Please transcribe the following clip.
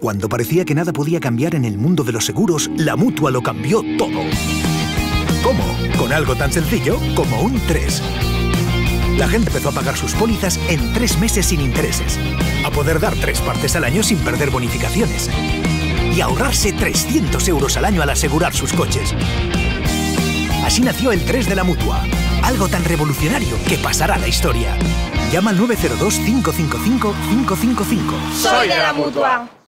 Cuando parecía que nada podía cambiar en el mundo de los seguros, la mutua lo cambió todo. ¿Cómo? Con algo tan sencillo como un 3. La gente empezó a pagar sus pólizas en tres meses sin intereses, a poder dar tres partes al año sin perder bonificaciones y ahorrarse 300 euros al año al asegurar sus coches. Así nació el 3 de la mutua, algo tan revolucionario que pasará a la historia. Llama al 902 555 555. Soy de la mutua.